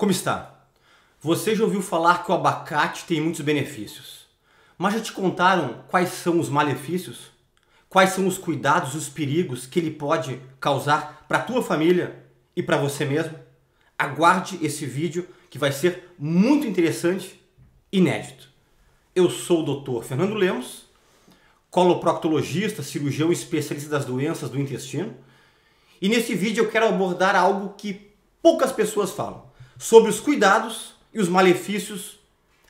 Como está? Você já ouviu falar que o abacate tem muitos benefícios, mas já te contaram quais são os malefícios? Quais são os cuidados os perigos que ele pode causar para a tua família e para você mesmo? Aguarde esse vídeo que vai ser muito interessante e inédito. Eu sou o Dr. Fernando Lemos, coloproctologista, cirurgião especialista das doenças do intestino, e nesse vídeo eu quero abordar algo que poucas pessoas falam sobre os cuidados e os malefícios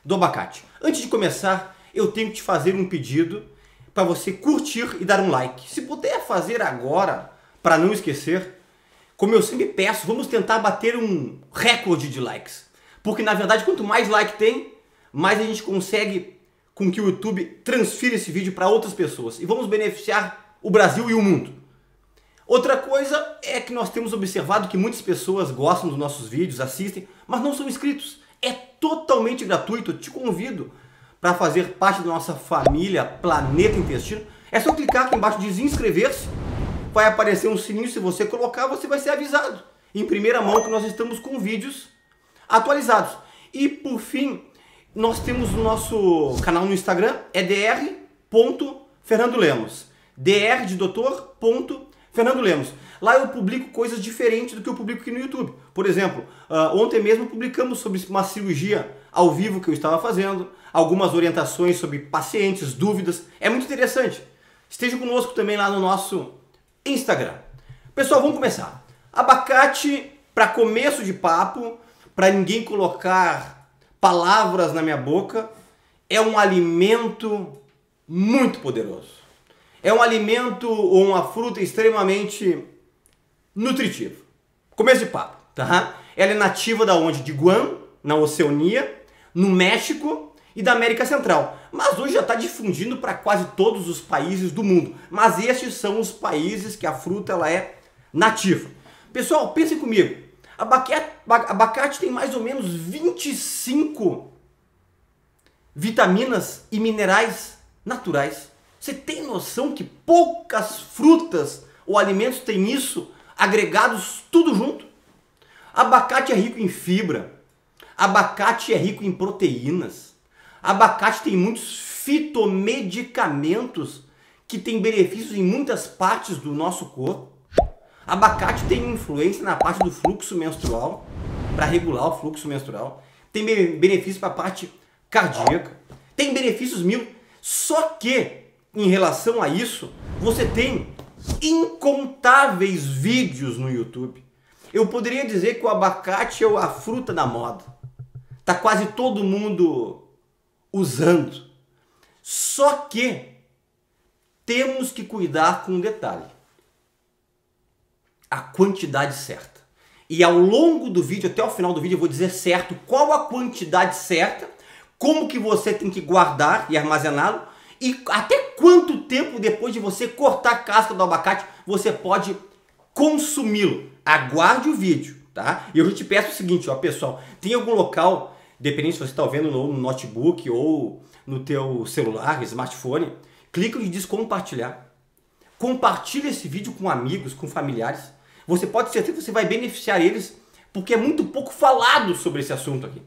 do abacate. Antes de começar, eu tenho que te fazer um pedido para você curtir e dar um like. Se puder fazer agora, para não esquecer, como eu sempre peço, vamos tentar bater um recorde de likes. Porque na verdade, quanto mais like tem, mais a gente consegue com que o YouTube transfira esse vídeo para outras pessoas. E vamos beneficiar o Brasil e o mundo. Outra coisa é que nós temos observado que muitas pessoas gostam dos nossos vídeos, assistem, mas não são inscritos. É totalmente gratuito. Eu te convido para fazer parte da nossa família Planeta Intestino. É só clicar aqui embaixo de inscrever-se. Vai aparecer um sininho. Se você colocar, você vai ser avisado em primeira mão que nós estamos com vídeos atualizados. E por fim, nós temos o nosso canal no Instagram, é dr.fernandolemos. dr de doutor. Fernando Lemos. Lá eu publico coisas diferentes do que eu publico aqui no YouTube. Por exemplo, uh, ontem mesmo publicamos sobre uma cirurgia ao vivo que eu estava fazendo, algumas orientações sobre pacientes, dúvidas. É muito interessante. Esteja conosco também lá no nosso Instagram. Pessoal, vamos começar. Abacate para começo de papo, para ninguém colocar palavras na minha boca, é um alimento muito poderoso. É um alimento ou uma fruta extremamente nutritivo. Começo de papo, tá? Ela é nativa da onde? De Guam, na Oceania, no México e da América Central. Mas hoje já está difundindo para quase todos os países do mundo. Mas estes são os países que a fruta ela é nativa. Pessoal, pensem comigo. Abacate, abacate tem mais ou menos 25 vitaminas e minerais naturais. Você tem noção que poucas frutas ou alimentos têm isso agregados tudo junto? Abacate é rico em fibra. Abacate é rico em proteínas. Abacate tem muitos fitomedicamentos que têm benefícios em muitas partes do nosso corpo. Abacate tem influência na parte do fluxo menstrual, para regular o fluxo menstrual. Tem benefícios para a parte cardíaca. Tem benefícios mil. Só que em relação a isso, você tem incontáveis vídeos no YouTube. Eu poderia dizer que o abacate é a fruta da moda. Tá quase todo mundo usando. Só que temos que cuidar com um detalhe. A quantidade certa. E ao longo do vídeo, até o final do vídeo, eu vou dizer certo qual a quantidade certa, como que você tem que guardar e armazená-lo e até quanto tempo depois de você cortar a casca do abacate você pode consumi-lo? Aguarde o vídeo, tá? E eu te peço o seguinte, ó, pessoal, tem algum local, dependendo se você está vendo no notebook ou no teu celular, smartphone, clica e diz compartilhar. Compartilhe esse vídeo com amigos, com familiares. Você pode certeza que você vai beneficiar eles, porque é muito pouco falado sobre esse assunto aqui.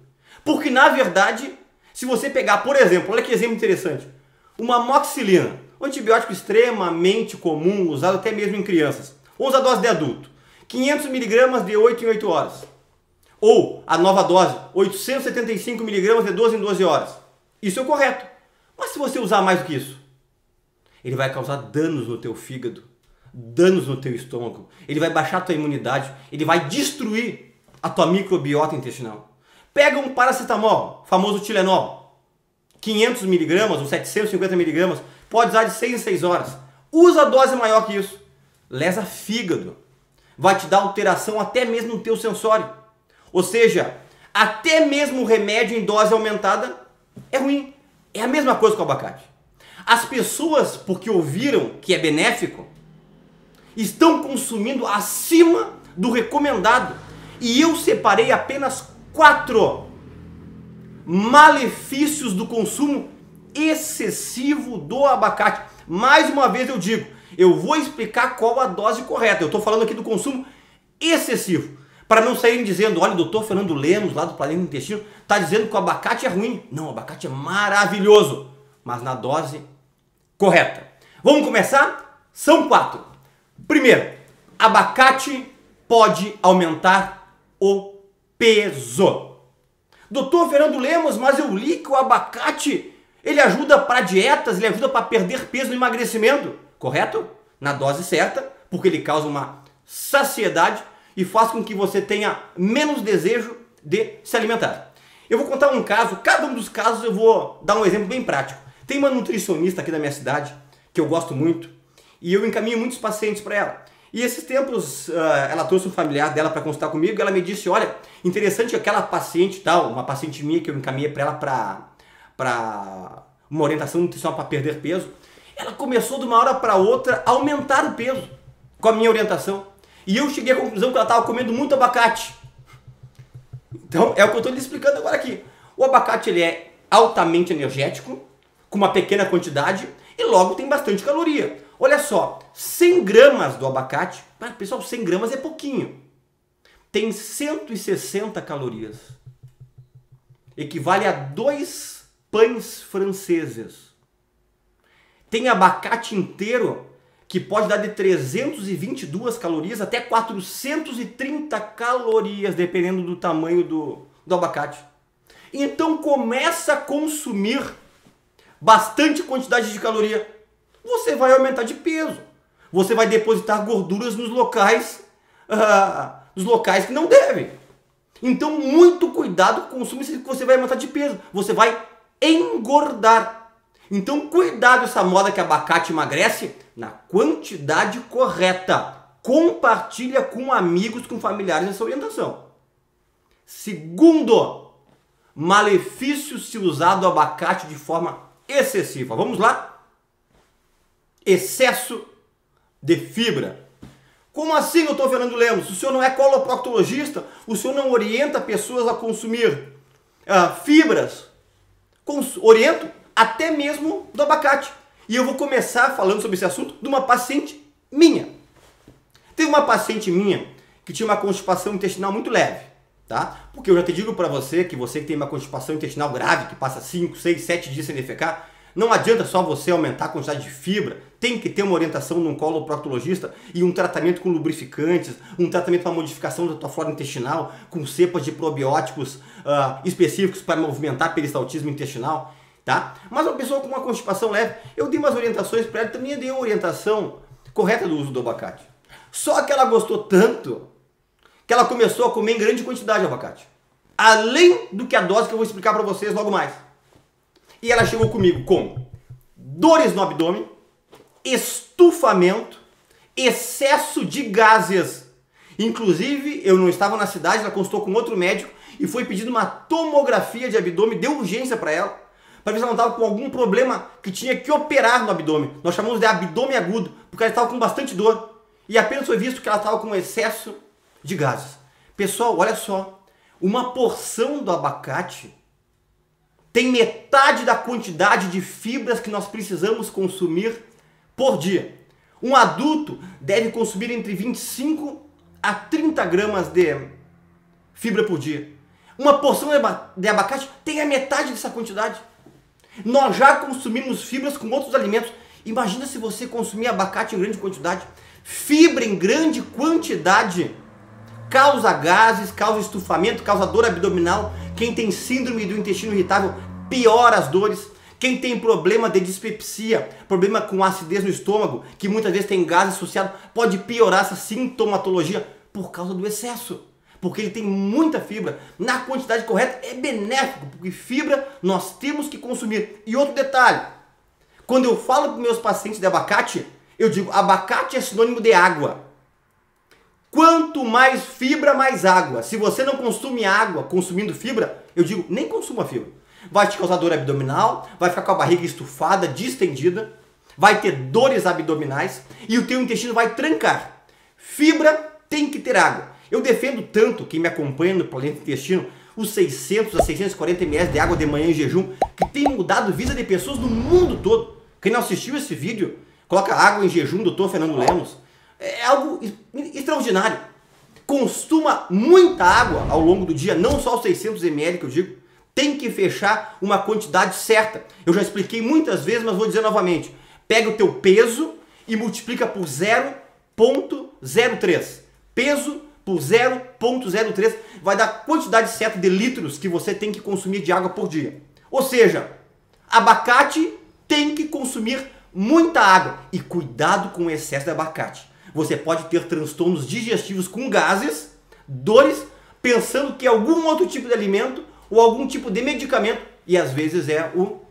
Porque na verdade, se você pegar, por exemplo, olha que exemplo interessante. Uma moxilina, um antibiótico extremamente comum, usado até mesmo em crianças. Usa a dose de adulto, 500mg de 8 em 8 horas. Ou a nova dose, 875mg de 12 em 12 horas. Isso é o correto. Mas se você usar mais do que isso, ele vai causar danos no teu fígado, danos no teu estômago, ele vai baixar a tua imunidade, ele vai destruir a tua microbiota intestinal. Pega um paracetamol, famoso Tilenol, 500 miligramas ou 750 miligramas, pode usar de 6 em 6 horas. Usa dose maior que isso. Lesa fígado. Vai te dar alteração até mesmo no teu sensório. Ou seja, até mesmo o remédio em dose aumentada é ruim. É a mesma coisa com o abacate. As pessoas, porque ouviram que é benéfico, estão consumindo acima do recomendado. E eu separei apenas quatro malefícios do consumo excessivo do abacate. Mais uma vez eu digo, eu vou explicar qual a dose correta. Eu estou falando aqui do consumo excessivo. Para não saírem dizendo, olha, o doutor Fernando Lemos, lá do Planeta Intestino, está dizendo que o abacate é ruim. Não, o abacate é maravilhoso, mas na dose correta. Vamos começar? São quatro. Primeiro, abacate pode aumentar o peso. Doutor Fernando Lemos, mas eu li que o abacate ele ajuda para dietas, ele ajuda para perder peso no emagrecimento, correto? Na dose certa, porque ele causa uma saciedade e faz com que você tenha menos desejo de se alimentar. Eu vou contar um caso, cada um dos casos eu vou dar um exemplo bem prático. Tem uma nutricionista aqui da minha cidade que eu gosto muito e eu encaminho muitos pacientes para ela. E esses tempos uh, ela trouxe um familiar dela para consultar comigo e ela me disse: Olha, interessante aquela paciente tal, uma paciente minha que eu encaminhei para ela para uma orientação nutricional para perder peso. Ela começou de uma hora para outra a aumentar o peso com a minha orientação. E eu cheguei à conclusão que ela estava comendo muito abacate. Então, é o que eu estou lhe explicando agora aqui. O abacate ele é altamente energético, com uma pequena quantidade, e logo tem bastante caloria. Olha só, 100 gramas do abacate, ah, pessoal, 100 gramas é pouquinho. Tem 160 calorias. Equivale a dois pães franceses. Tem abacate inteiro que pode dar de 322 calorias até 430 calorias, dependendo do tamanho do, do abacate. Então começa a consumir bastante quantidade de caloria. Você vai aumentar de peso. Você vai depositar gorduras nos locais, uh, nos locais que não devem. Então muito cuidado com o consumo, que você vai aumentar de peso. Você vai engordar. Então, cuidado essa moda que abacate emagrece na quantidade correta. Compartilha com amigos, com familiares essa orientação. Segundo, malefício se usar do abacate de forma excessiva. Vamos lá? Excesso de fibra. Como assim, doutor Fernando Lemos? O senhor não é coloproctologista? O senhor não orienta pessoas a consumir uh, fibras? Cons oriento até mesmo do abacate. E eu vou começar falando sobre esse assunto de uma paciente minha. Teve uma paciente minha que tinha uma constipação intestinal muito leve, tá? Porque eu já te digo para você que você que tem uma constipação intestinal grave, que passa 5, 6, 7 dias sem defecar, não adianta só você aumentar a quantidade de fibra, tem que ter uma orientação num coloproctologista e um tratamento com lubrificantes, um tratamento para modificação da tua flora intestinal, com cepas de probióticos uh, específicos para movimentar peristaltismo intestinal tá? Mas uma pessoa com uma constipação leve, eu dei umas orientações para ela, também dei uma orientação correta do uso do abacate. Só que ela gostou tanto que ela começou a comer em grande quantidade de abacate. Além do que a dose que eu vou explicar para vocês logo mais. E ela chegou comigo com dores no abdômen, estufamento, excesso de gases. Inclusive, eu não estava na cidade, ela consultou com outro médico e foi pedindo uma tomografia de abdômen, deu urgência para ela para ver se ela não estava com algum problema que tinha que operar no abdômen. Nós chamamos de abdômen agudo, porque ela estava com bastante dor. E apenas foi visto que ela estava com excesso de gases. Pessoal, olha só. Uma porção do abacate tem metade da quantidade de fibras que nós precisamos consumir por dia. Um adulto deve consumir entre 25 a 30 gramas de fibra por dia. Uma porção de abacate tem a metade dessa quantidade. Nós já consumimos fibras com outros alimentos. Imagina se você consumir abacate em grande quantidade. Fibra em grande quantidade causa gases, causa estufamento, causa dor abdominal. Quem tem síndrome do intestino irritável piora as dores. Quem tem problema de dispepsia, problema com acidez no estômago, que muitas vezes tem gás associado, pode piorar essa sintomatologia por causa do excesso porque ele tem muita fibra, na quantidade correta, é benéfico, porque fibra nós temos que consumir. E outro detalhe, quando eu falo para meus pacientes de abacate, eu digo, abacate é sinônimo de água. Quanto mais fibra, mais água. Se você não consome água consumindo fibra, eu digo, nem consuma fibra. Vai te causar dor abdominal, vai ficar com a barriga estufada, distendida, vai ter dores abdominais e o teu intestino vai trancar. Fibra tem que ter água. Eu defendo tanto, quem me acompanha no Planeta Intestino, os 600 a 640 ml de água de manhã em jejum, que tem mudado a vida de pessoas no mundo todo. Quem não assistiu esse vídeo, coloca água em jejum, doutor Fernando Lemos. É algo extraordinário. consuma muita água ao longo do dia, não só os 600 ml que eu digo, tem que fechar uma quantidade certa. Eu já expliquei muitas vezes, mas vou dizer novamente. Pega o teu peso e multiplica por 0.03. Peso por 0.03 vai dar a quantidade certa de litros que você tem que consumir de água por dia. Ou seja, abacate tem que consumir muita água e cuidado com o excesso de abacate. Você pode ter transtornos digestivos com gases, dores, pensando que é algum outro tipo de alimento ou algum tipo de medicamento e às vezes é o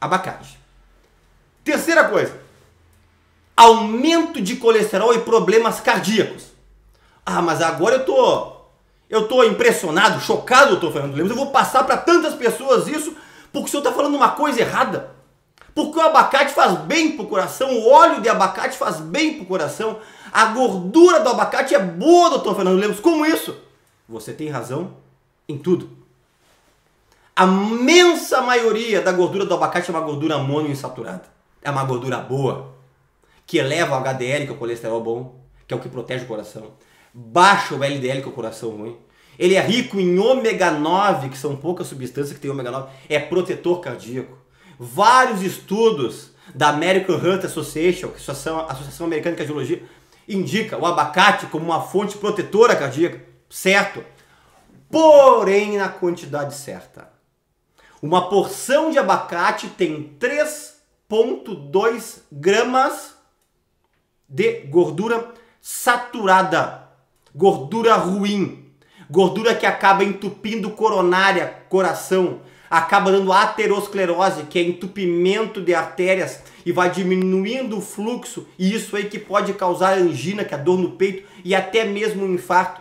abacate. Terceira coisa, aumento de colesterol e problemas cardíacos. Ah, mas agora eu tô eu tô impressionado, chocado, doutor Fernando Lemos. Eu vou passar para tantas pessoas isso porque o senhor está falando uma coisa errada. Porque o abacate faz bem para o coração, o óleo de abacate faz bem para o coração, a gordura do abacate é boa, doutor Fernando Lemos. Como isso? Você tem razão em tudo. A imensa maioria da gordura do abacate é uma gordura monoinsaturada. É uma gordura boa, que eleva o HDL, que é o colesterol bom, que é o que protege o coração. Baixa o LDL, que é o coração ruim. Ele é rico em ômega 9, que são poucas substâncias que tem ômega 9. É protetor cardíaco. Vários estudos da American Heart Association, que é a Associação, Associação Americana de Cardiologia, indica o abacate como uma fonte protetora cardíaca. Certo. Porém, na quantidade certa. Uma porção de abacate tem 3,2 gramas de gordura saturada, gordura ruim, gordura que acaba entupindo coronária, coração, acaba dando aterosclerose, que é entupimento de artérias e vai diminuindo o fluxo, e isso aí que pode causar angina, que é dor no peito e até mesmo um infarto.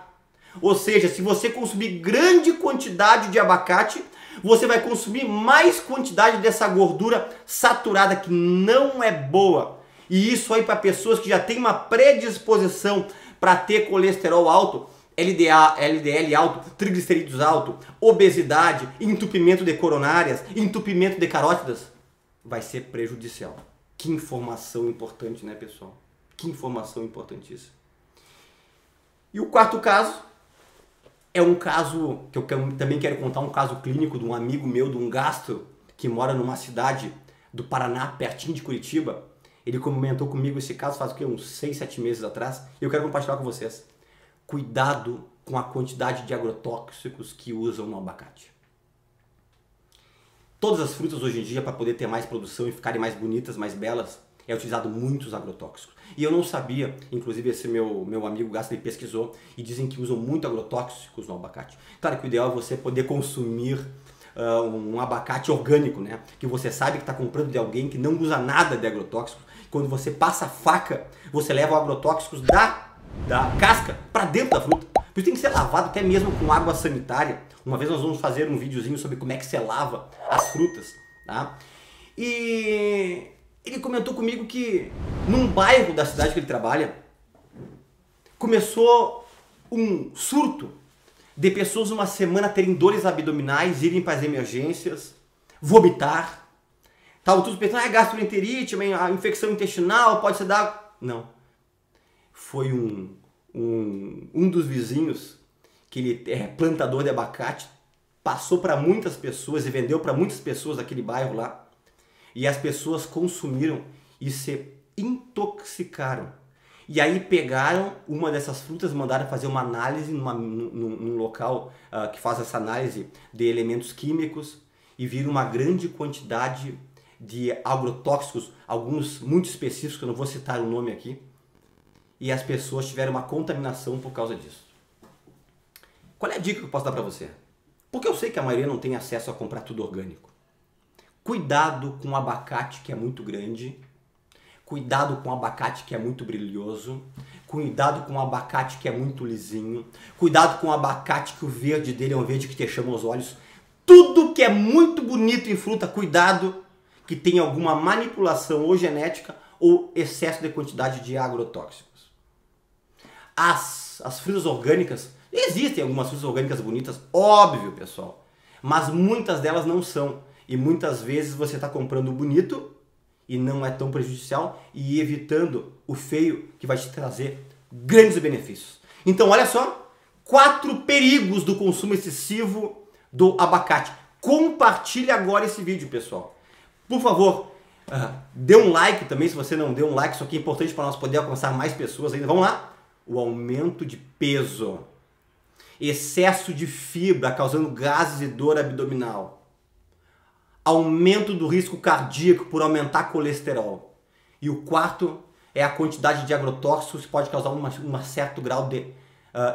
Ou seja, se você consumir grande quantidade de abacate, você vai consumir mais quantidade dessa gordura saturada que não é boa. E isso aí para pessoas que já têm uma predisposição para ter colesterol alto, LDA, LDL alto, triglicerídeos alto, obesidade, entupimento de coronárias, entupimento de carótidas, vai ser prejudicial. Que informação importante, né, pessoal? Que informação importantíssima. E o quarto caso é um caso que eu também quero contar um caso clínico de um amigo meu, de um gastro que mora numa cidade do Paraná, pertinho de Curitiba. Ele comentou comigo esse caso faz o quê? uns 6, 7 meses atrás. E eu quero compartilhar com vocês. Cuidado com a quantidade de agrotóxicos que usam no abacate. Todas as frutas hoje em dia, para poder ter mais produção e ficarem mais bonitas, mais belas, é utilizado muitos agrotóxicos. E eu não sabia, inclusive esse meu, meu amigo Gasta ele pesquisou e dizem que usam muito agrotóxicos no abacate. Claro que o ideal é você poder consumir uh, um abacate orgânico, né? Que você sabe que está comprando de alguém que não usa nada de agrotóxicos. Quando você passa a faca, você leva agrotóxicos da, da casca para dentro da fruta. Isso tem que ser lavado até mesmo com água sanitária. Uma vez nós vamos fazer um videozinho sobre como é que se lava as frutas, tá? E ele comentou comigo que num bairro da cidade que ele trabalha começou um surto de pessoas uma semana terem dores abdominais, irem para as emergências, vomitar. Estavam todos pensando, ah, é gastroenterite, infecção intestinal, pode ser da... Não. Foi um, um, um dos vizinhos, que ele é plantador de abacate, passou para muitas pessoas e vendeu para muitas pessoas daquele bairro lá. E as pessoas consumiram e se intoxicaram. E aí pegaram uma dessas frutas, mandaram fazer uma análise numa, num, num, local uh, que faz essa análise de elementos químicos e viram uma grande quantidade de agrotóxicos, alguns muito específicos, eu não vou citar o nome aqui, e as pessoas tiveram uma contaminação por causa disso. Qual é a dica que eu posso dar para você? Porque eu sei que a maioria não tem acesso a comprar tudo orgânico. Cuidado com o abacate que é muito grande. Cuidado com o abacate que é muito brilhoso. Cuidado com o abacate que é muito lisinho. Cuidado com o abacate que o verde dele é um verde que te chama os olhos. Tudo que é muito bonito em fruta, cuidado que tem alguma manipulação ou genética ou excesso de quantidade de agrotóxicos. As, as frutas orgânicas, existem algumas frutas orgânicas bonitas, óbvio, pessoal, mas muitas delas não são. E muitas vezes você está comprando bonito e não é tão prejudicial e evitando o feio que vai te trazer grandes benefícios. Então, olha só, quatro perigos do consumo excessivo do abacate. Compartilhe agora esse vídeo, pessoal. Por favor, dê um like também, se você não deu um like, isso aqui é importante para nós poder alcançar mais pessoas ainda. Vamos lá? O aumento de peso, excesso de fibra causando gases e dor abdominal, aumento do risco cardíaco por aumentar colesterol. E o quarto é a quantidade de agrotóxicos que pode causar um certo grau de uh,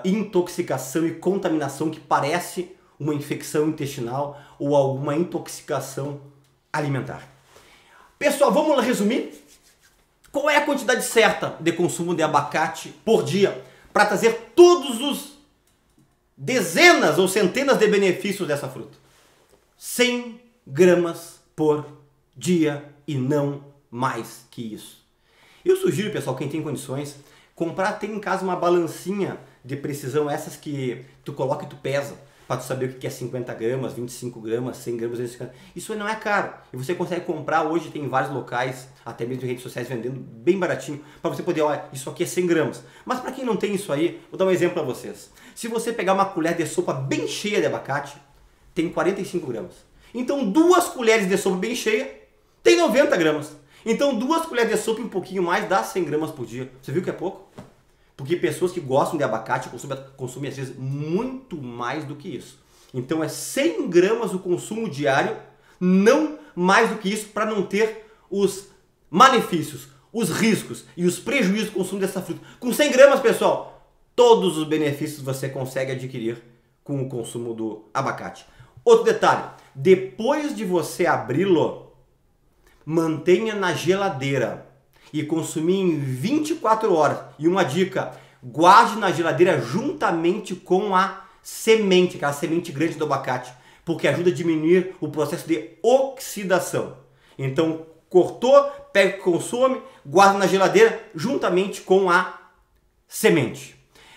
intoxicação e contaminação que parece uma infecção intestinal ou alguma intoxicação alimentar. Pessoal, vamos resumir? Qual é a quantidade certa de consumo de abacate por dia para trazer todos os dezenas ou centenas de benefícios dessa fruta? 100 gramas por dia e não mais que isso. Eu sugiro, pessoal, quem tem condições, comprar, ter em casa uma balancinha de precisão, essas que tu coloca e tu pesa para tu saber o que é 50 gramas, 25 gramas, 100 gramas, 250. Isso não é caro. E você consegue comprar hoje, tem vários locais, até mesmo em redes sociais, vendendo bem baratinho, para você poder, olha, isso aqui é 100 gramas. Mas para quem não tem isso aí, vou dar um exemplo para vocês. Se você pegar uma colher de sopa bem cheia de abacate, tem 45 gramas. Então duas colheres de sopa bem cheia tem 90 gramas. Então duas colheres de sopa e um pouquinho mais dá 100 gramas por dia. Você viu que é pouco? Porque pessoas que gostam de abacate consomem, consomem às vezes muito mais do que isso. Então é 100 gramas o consumo diário, não mais do que isso, para não ter os malefícios, os riscos e os prejuízos do consumo dessa fruta. Com 100 gramas, pessoal, todos os benefícios você consegue adquirir com o consumo do abacate. Outro detalhe, depois de você abri-lo, mantenha na geladeira e consumir em 24 horas. E uma dica, guarde na geladeira juntamente com a semente, aquela semente grande do abacate, porque ajuda a diminuir o processo de oxidação. Então, cortou, pega e consome, guarda na geladeira juntamente com a semente.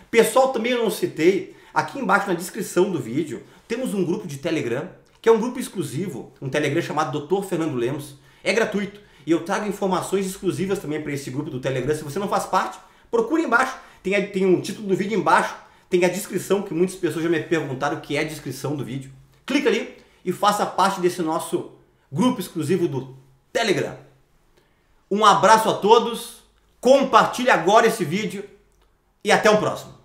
Pessoal, também eu não citei, aqui embaixo na descrição do vídeo, temos um grupo de Telegram, que é um grupo exclusivo, um Telegram chamado Dr. Fernando Lemos. É gratuito. E eu trago informações exclusivas também para esse grupo do Telegram. Se você não faz parte, procure embaixo. Tem, tem um título do vídeo embaixo, tem a descrição, que muitas pessoas já me perguntaram o que é a descrição do vídeo. Clica ali e faça parte desse nosso grupo exclusivo do Telegram. Um abraço a todos, compartilhe agora esse vídeo e até o próximo.